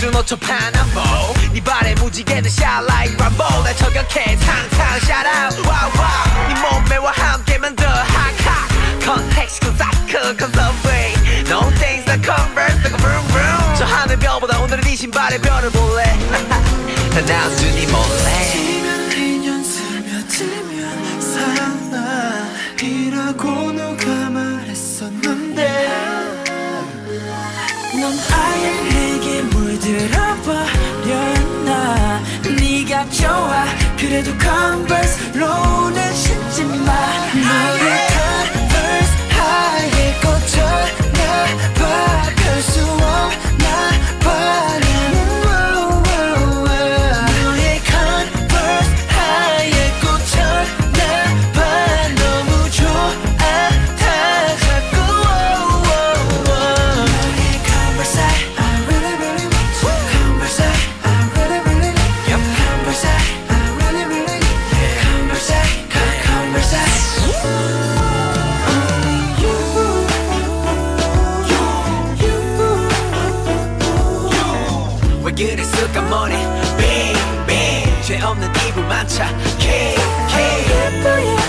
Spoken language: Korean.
파남보 네 발에 무지개는 샤라이 람보 날 저격해 탕탕 샤라우 와우 와우 네 몸매와 함께 만들어 핫핫 컨텍스 그 사이클 컨서브웨이 No things that converse like vroom vroom. 저 하늘별보다 오늘은 네 신발에 별을 볼래. 난 나순이 몰래. 지면 인연 스며들면 사랑이라고 누가 말했었는데 넌 아예 내게 물들어버려 나? 네가 좋아. 그래도 컨버스로는 신지 마. 그랬을까 뭐니? 빙빙 죄 없는 이불 만차. KK